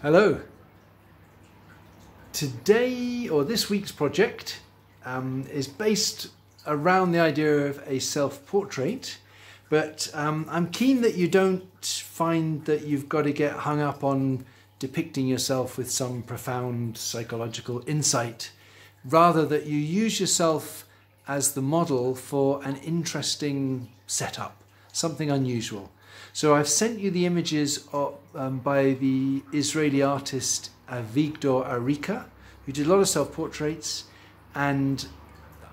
Hello. Today, or this week's project, um, is based around the idea of a self-portrait, but um, I'm keen that you don't find that you've got to get hung up on depicting yourself with some profound psychological insight, rather that you use yourself as the model for an interesting setup, something unusual. So I've sent you the images of, um, by the Israeli artist Avigdor Arikha, who did a lot of self-portraits, and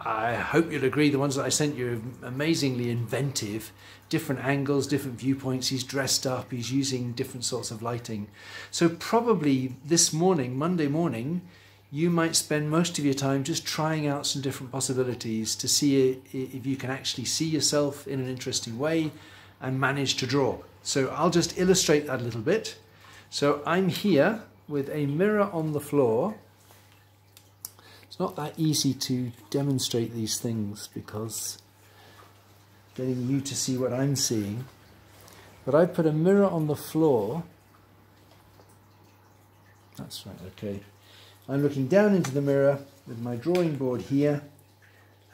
I hope you'll agree the ones that I sent you are amazingly inventive, different angles, different viewpoints, he's dressed up, he's using different sorts of lighting. So probably this morning, Monday morning, you might spend most of your time just trying out some different possibilities to see if you can actually see yourself in an interesting way, and manage to draw. So I'll just illustrate that a little bit. So I'm here with a mirror on the floor. It's not that easy to demonstrate these things because getting you to see what I'm seeing. But I put a mirror on the floor. That's right, okay. I'm looking down into the mirror with my drawing board here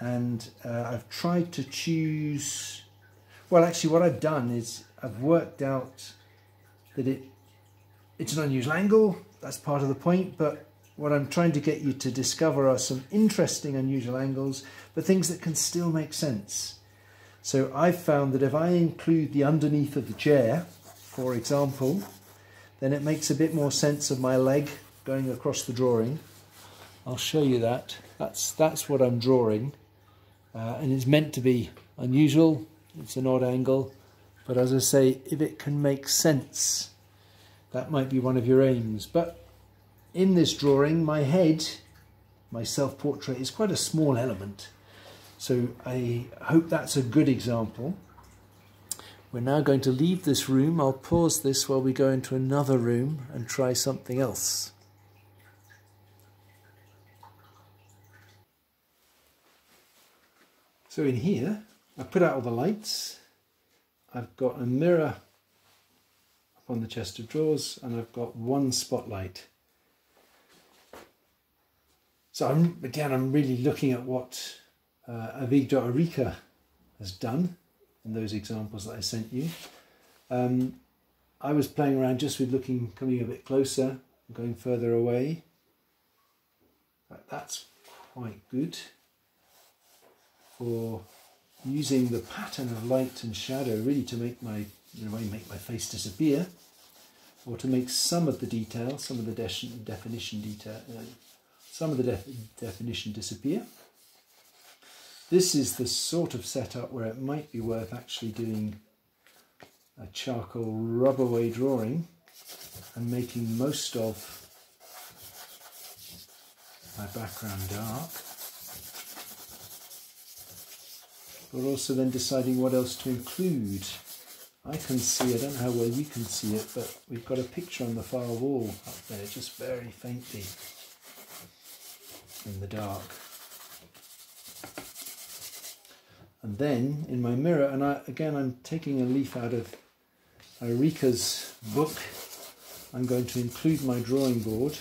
and uh, I've tried to choose well, actually, what I've done is I've worked out that it it's an unusual angle. That's part of the point. But what I'm trying to get you to discover are some interesting unusual angles, but things that can still make sense. So I've found that if I include the underneath of the chair, for example, then it makes a bit more sense of my leg going across the drawing. I'll show you that. That's, that's what I'm drawing. Uh, and it's meant to be unusual, it's an odd angle, but as I say, if it can make sense, that might be one of your aims. But in this drawing, my head, my self-portrait, is quite a small element. So I hope that's a good example. We're now going to leave this room. I'll pause this while we go into another room and try something else. So in here, I put out all the lights. I've got a mirror up on the chest of drawers and I've got one spotlight. So I'm, again, I'm really looking at what uh, Avigdor Arikha has done in those examples that I sent you. Um, I was playing around just with looking, coming a bit closer, going further away. That's quite good for using the pattern of light and shadow really to make my, in a way, make my face disappear, or to make some of the detail, some of the de definition detail, uh, some of the def definition disappear. This is the sort of setup where it might be worth actually doing a charcoal rub away drawing and making most of my background dark. But also then deciding what else to include. I can see, I don't know how well you can see it, but we've got a picture on the far wall up there, just very faintly in the dark. And then in my mirror, and I, again I'm taking a leaf out of Arikha's book, I'm going to include my drawing board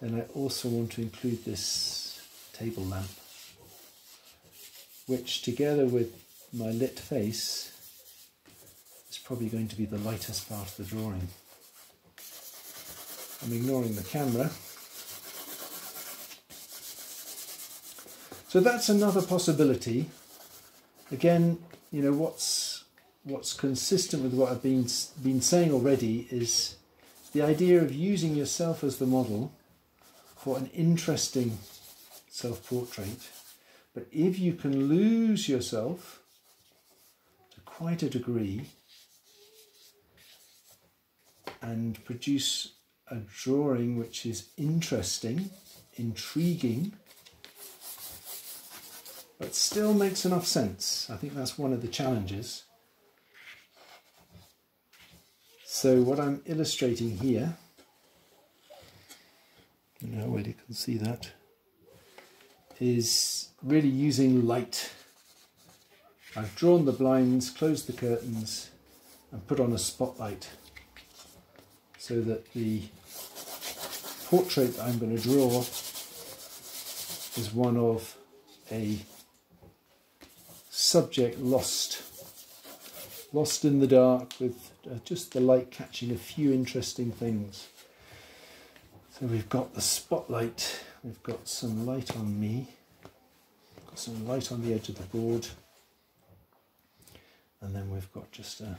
Then I also want to include this table lamp, which together with my lit face is probably going to be the lightest part of the drawing. I'm ignoring the camera. So that's another possibility. Again, you know, what's what's consistent with what I've been been saying already is the idea of using yourself as the model for an interesting self-portrait. But if you can lose yourself to quite a degree and produce a drawing which is interesting, intriguing, but still makes enough sense. I think that's one of the challenges. So what I'm illustrating here you know, well you can see that, is really using light. I've drawn the blinds, closed the curtains and put on a spotlight so that the portrait that I'm going to draw is one of a subject lost lost in the dark with uh, just the light catching a few interesting things so we've got the spotlight. We've got some light on me. Got some light on the edge of the board. And then we've got just a,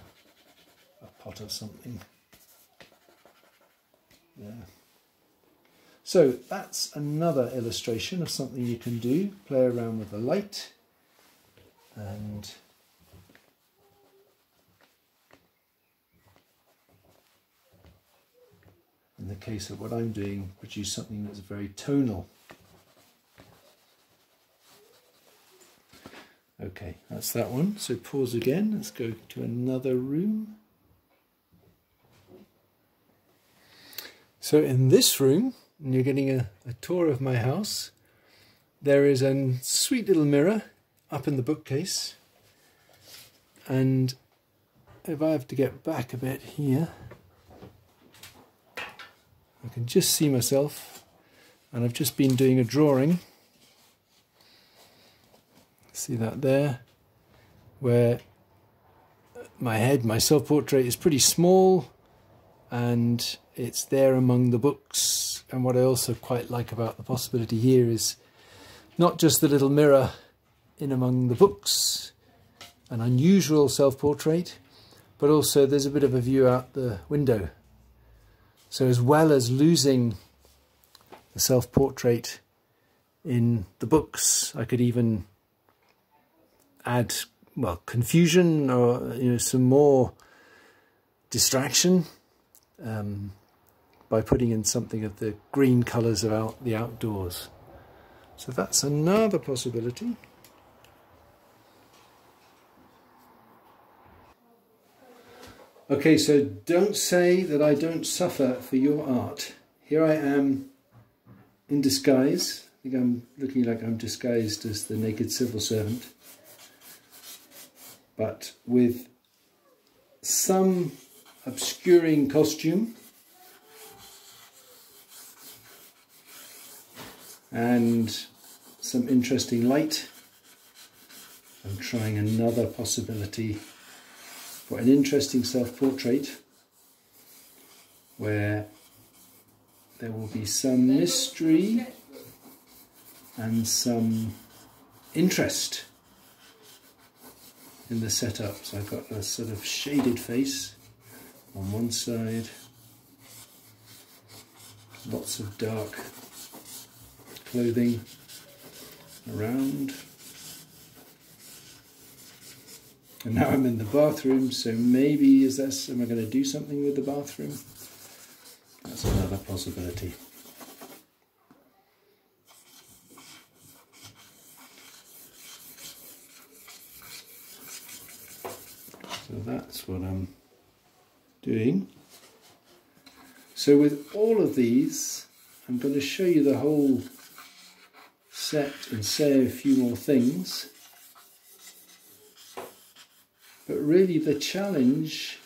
a pot of something. There so that's another illustration of something you can do. Play around with the light. And the case of what I'm doing, produce something that's very tonal. Okay, that's that one. So pause again. Let's go to another room. So in this room, and you're getting a, a tour of my house, there is a sweet little mirror up in the bookcase. And if I have to get back a bit here, I can just see myself and I've just been doing a drawing. See that there? Where my head, my self-portrait is pretty small and it's there among the books. And what I also quite like about the possibility here is not just the little mirror in among the books, an unusual self-portrait, but also there's a bit of a view out the window so as well as losing the self-portrait in the books, I could even add, well, confusion or you know some more distraction um, by putting in something of the green colours of out the outdoors. So that's another possibility. Okay, so don't say that I don't suffer for your art. Here I am in disguise. I think I'm looking like I'm disguised as the naked civil servant. But with some obscuring costume and some interesting light. I'm trying another possibility for an interesting self-portrait where there will be some mystery and some interest in the setup. So I've got a sort of shaded face on one side, lots of dark clothing around. And now I'm in the bathroom, so maybe is this, am I going to do something with the bathroom? That's another possibility. So that's what I'm doing. So with all of these, I'm going to show you the whole set and say a few more things. But really the challenge,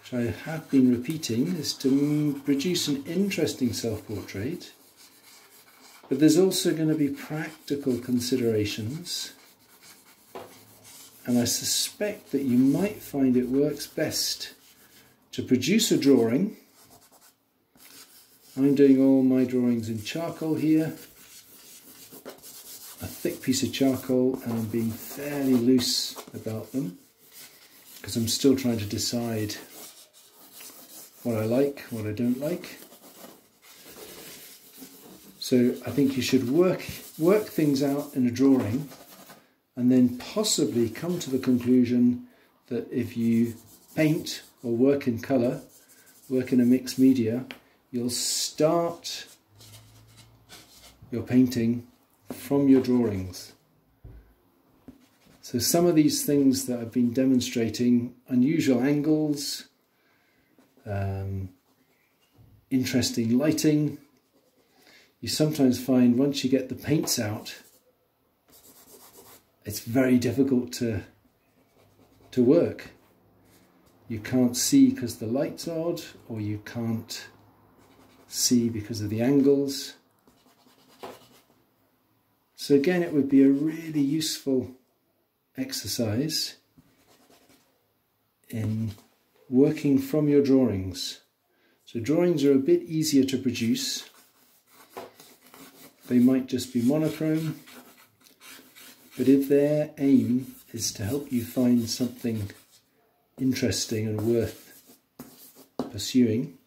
which I have been repeating, is to produce an interesting self-portrait. But there's also going to be practical considerations. And I suspect that you might find it works best to produce a drawing. I'm doing all my drawings in charcoal here a thick piece of charcoal and I'm being fairly loose about them because I'm still trying to decide what I like, what I don't like. So I think you should work work things out in a drawing and then possibly come to the conclusion that if you paint or work in colour, work in a mixed media, you'll start your painting from your drawings. So some of these things that I've been demonstrating, unusual angles, um, interesting lighting, you sometimes find once you get the paints out it's very difficult to to work. You can't see because the light's odd, or you can't see because of the angles. So again, it would be a really useful exercise in working from your drawings. So drawings are a bit easier to produce. They might just be monochrome, but if their aim is to help you find something interesting and worth pursuing,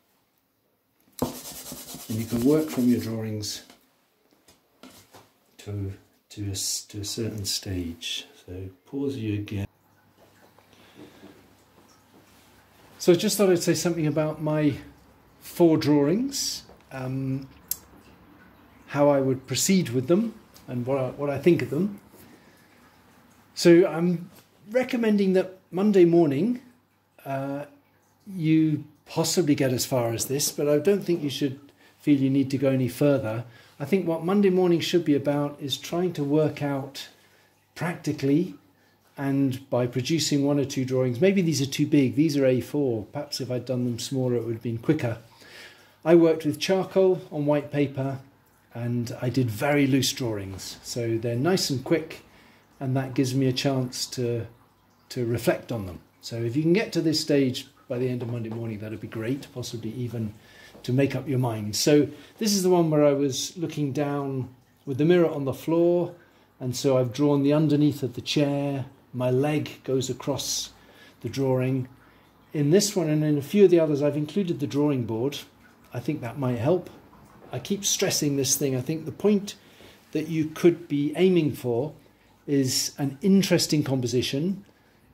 then you can work from your drawings to, to, a, to a certain stage. So pause you again. So I just thought I'd say something about my four drawings, um, how I would proceed with them and what I, what I think of them. So I'm recommending that Monday morning uh, you possibly get as far as this, but I don't think you should feel you need to go any further. I think what Monday morning should be about is trying to work out practically and by producing one or two drawings. Maybe these are too big, these are A4. Perhaps if I'd done them smaller, it would have been quicker. I worked with charcoal on white paper and I did very loose drawings. So they're nice and quick and that gives me a chance to to reflect on them. So if you can get to this stage by the end of Monday morning, that'd be great, possibly even to make up your mind. So this is the one where I was looking down with the mirror on the floor, and so I've drawn the underneath of the chair. My leg goes across the drawing. In this one and in a few of the others, I've included the drawing board. I think that might help. I keep stressing this thing. I think the point that you could be aiming for is an interesting composition.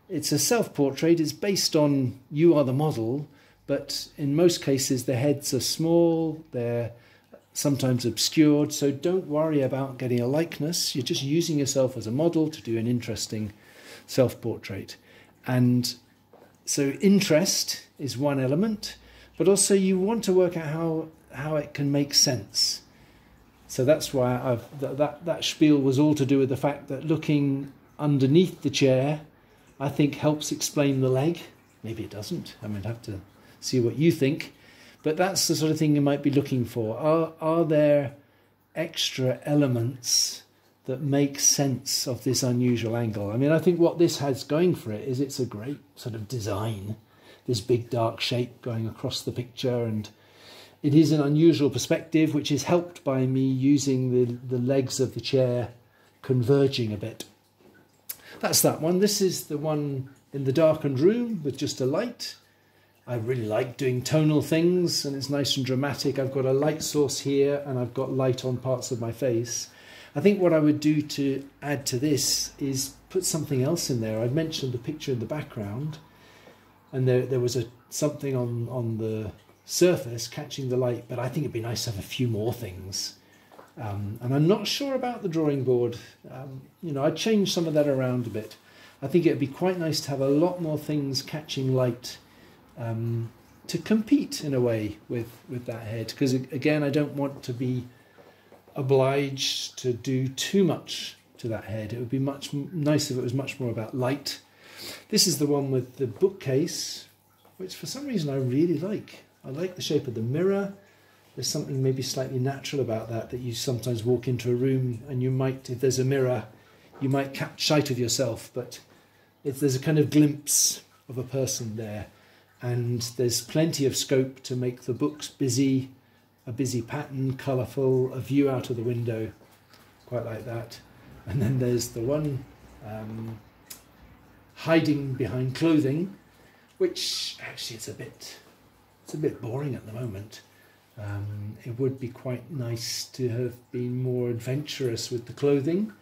It's a self portrait, it's based on you are the model, but in most cases the heads are small, they're sometimes obscured, so don't worry about getting a likeness. You're just using yourself as a model to do an interesting self portrait. And so interest is one element, but also you want to work out how, how it can make sense. So that's why I've, that, that, that spiel was all to do with the fact that looking underneath the chair, I think helps explain the leg. Maybe it doesn't. I mean, I'd have to see what you think. But that's the sort of thing you might be looking for. Are, are there extra elements that make sense of this unusual angle? I mean, I think what this has going for it is it's a great sort of design. This big dark shape going across the picture and it is an unusual perspective, which is helped by me using the, the legs of the chair converging a bit. That's that one. This is the one in the darkened room with just a light. I really like doing tonal things and it's nice and dramatic. I've got a light source here and I've got light on parts of my face. I think what I would do to add to this is put something else in there. I've mentioned the picture in the background and there, there was a something on, on the surface catching the light, but I think it'd be nice to have a few more things. Um, and I'm not sure about the drawing board. Um, you know, I'd change some of that around a bit. I think it'd be quite nice to have a lot more things catching light um, to compete in a way with, with that head. Because again, I don't want to be obliged to do too much to that head. It would be much nicer if it was much more about light. This is the one with the bookcase, which for some reason I really like. I like the shape of the mirror. There's something maybe slightly natural about that, that you sometimes walk into a room and you might, if there's a mirror, you might catch sight of yourself, but if there's a kind of glimpse of a person there. And there's plenty of scope to make the books busy, a busy pattern, colourful, a view out of the window, quite like that. And then there's the one um, hiding behind clothing, which actually it's a bit it's a bit boring at the moment. Um, it would be quite nice to have been more adventurous with the clothing.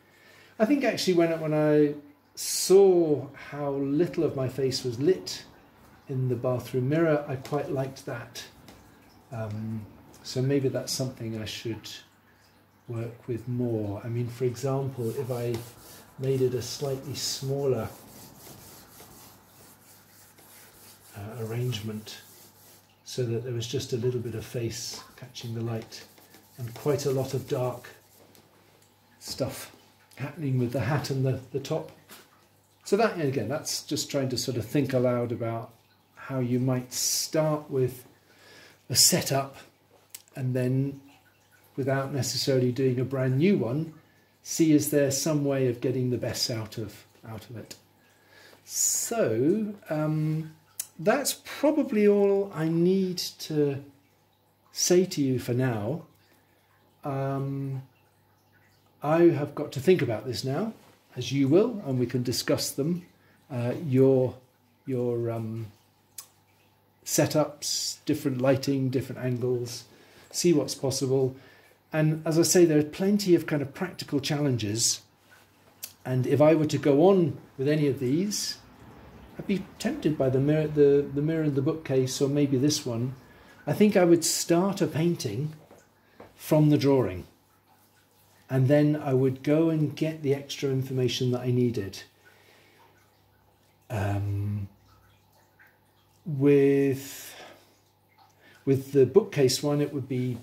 I think actually when when I saw how little of my face was lit in the bathroom mirror, I quite liked that. Um, so maybe that's something I should work with more. I mean, for example, if I made it a slightly smaller uh, arrangement so that there was just a little bit of face catching the light and quite a lot of dark stuff happening with the hat and the, the top. So that again, that's just trying to sort of think aloud about how you might start with a setup and then without necessarily doing a brand new one, see is there some way of getting the best out of out of it. So um, that's probably all I need to say to you for now. Um, I have got to think about this now, as you will, and we can discuss them. Uh, your your um, setups, different lighting, different angles, see what's possible. And as I say, there are plenty of kind of practical challenges. And if I were to go on with any of these, I'd be tempted by the mirror, the, the mirror in the bookcase, or maybe this one. I think I would start a painting from the drawing. And then I would go and get the extra information that I needed. Um, with with the bookcase one, it would be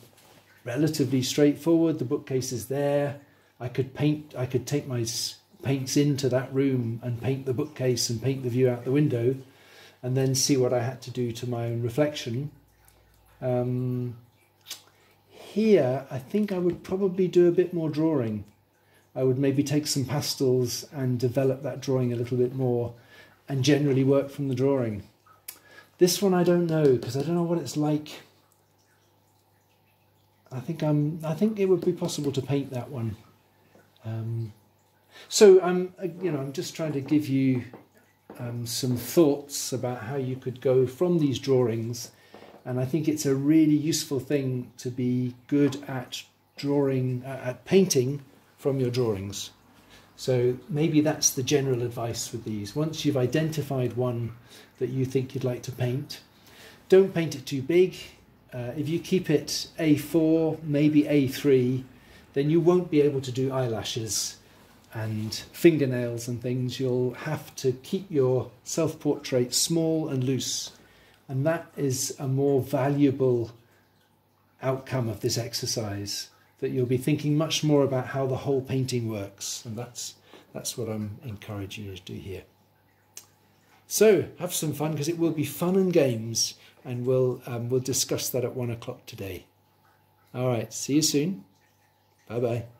relatively straightforward. The bookcase is there. I could paint. I could take my paints into that room and paint the bookcase and paint the view out the window, and then see what I had to do to my own reflection. Um, here, I think I would probably do a bit more drawing. I would maybe take some pastels and develop that drawing a little bit more, and generally work from the drawing. This one I don't know because I don't know what it's like. I think I'm. I think it would be possible to paint that one. Um, so I'm. You know, I'm just trying to give you um, some thoughts about how you could go from these drawings, and I think it's a really useful thing to be good at drawing, uh, at painting from your drawings. So maybe that's the general advice with these. Once you've identified one that you think you'd like to paint, don't paint it too big. Uh, if you keep it A4, maybe A3, then you won't be able to do eyelashes and fingernails and things. You'll have to keep your self-portrait small and loose. And that is a more valuable outcome of this exercise that you'll be thinking much more about how the whole painting works. And that's, that's what I'm encouraging you to do here. So have some fun because it will be fun and games and we'll, um, we'll discuss that at one o'clock today. All right, see you soon. Bye-bye.